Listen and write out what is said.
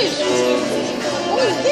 Olha, gente,